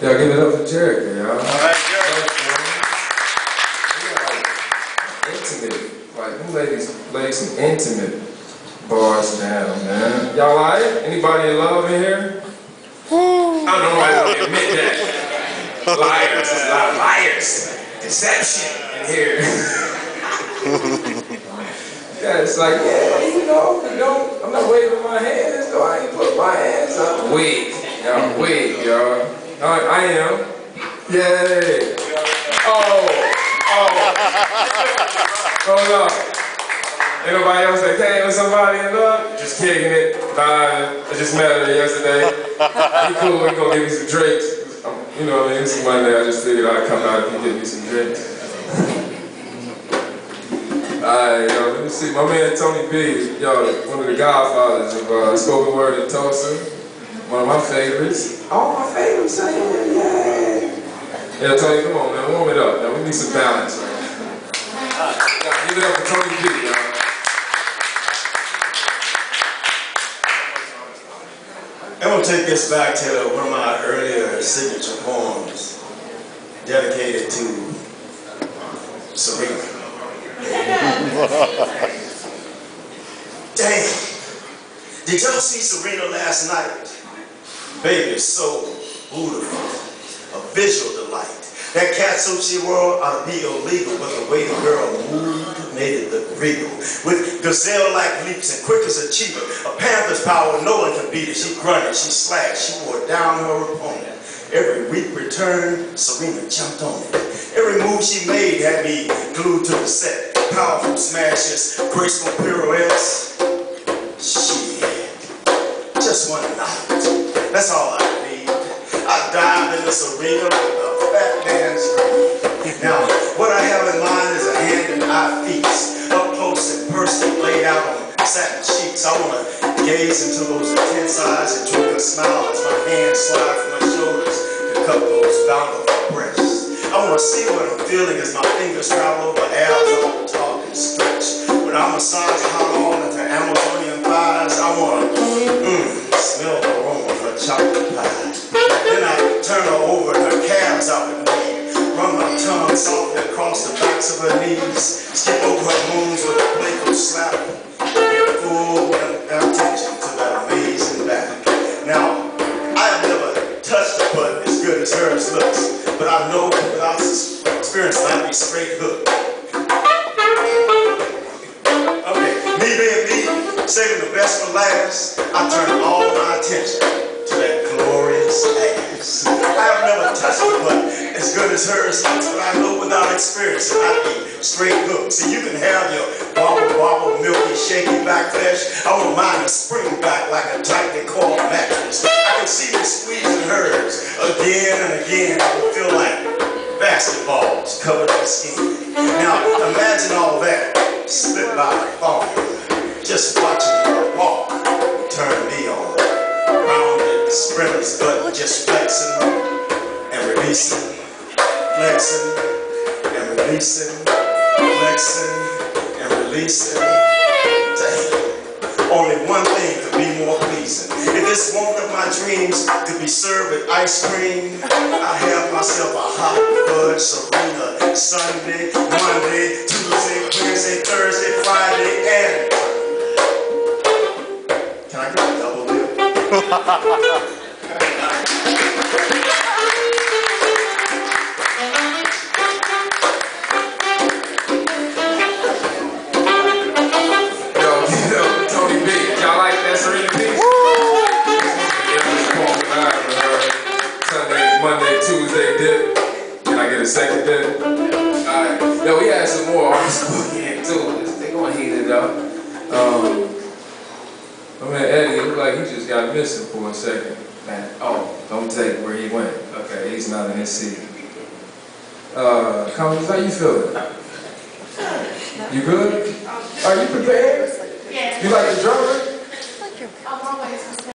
Y'all give it up for Jericho, y'all. All right, Jerry. Intimate. Like, them ladies lay some intimate bars down, man. Y'all like it? Anybody in love in here? Hmm. I don't know why I don't admit that. Liars, there's a lot of liars. Deception in here. yeah, it's like, yeah, you know, you know, I'm not waving my hands, though I ain't put my hands up. Weak, y'all, weak, y'all. I, I am. Yay. Oh, oh. Hold up. Ain't nobody else that came with somebody in love? Just kicking it, vibing. I just met her yesterday. You cool, we gonna give you some drinks. Um, You know what I mean? It's Monday, I just figured I'd come out and give me some drinks. Alright, yo, let me see. My man Tony B, yo, one of the godfathers of uh, spoken word in Tulsa. One of my favorites. All my favorites are here, yeah. Yeah, Tony, come on, man, warm it up. Now, we need some balance, man. Yeah, give it up for Tony B, y'all. I'm gonna take this back to one of my earlier signature poems dedicated to Serena. Damn. Did y'all see Serena last night? Baby, is so beautiful. A visual delight. That cat sushi world ought to be illegal, but the way the girl moved made it look real. With gazelle-like leaps and quick as a cheetah, a panther's power, no one can beat her. She grunted, she slashed, she wore down her opponent. Every weak return, Serena jumped on it. Every move she made had me glued to the set. Powerful smashes, graceful pirouettes. Shit, just one night. That's all I need. I dive in this arena with a fat man's dream. Now, what I have in mind is a hand and eye feast, up close and personal, laid out on satin sheets. I wanna gaze into those intense eyes and twinkle a smile as my hands slide from my shoulders to cup those bountiful breasts. I wanna see what I'm feeling as my fingers travel over abs all taut and stretch. When I massage hot Then I turn her over and her calves out with me. Run my tongue softly across the backs of her knees. Skip over her moons with a playful slap. Full attention to that amazing back. Now, I have never touched a butt as good as hers looks, but I know without experience I'd be straight hooked. Okay, me being me, saving the best for last, I turn all my attention never touched a butt as good as hers but I know without experience I'd be straight hooked. See, you can have your wobble wobble, milky, shaky back flesh. I want mine to spring back like a tightly coiled mattress. I can see me squeezing hers again and again. I would feel like basketballs covered in skin. Now, imagine all that slip by the phone. Just watching her walk, turn me on. Rounded sprinter's butt, just flexing releasing, flexing and releasing, flexing and releasing. Damn. Only one thing could be more pleasing. If this woman of my dreams could be served with ice cream, I have myself a hot fudge Serena sundae, Can I get a second dip? Alright. Yo, we had some more on this bookend too. They gonna heat it up. Um, my man Eddie, it looked like he just got missing for a second. Man, oh, don't take where he went. Okay, he's not in his seat. Uh, Collins, how you feeling? You good? Are you prepared? Yeah. You like the drummer? I'm always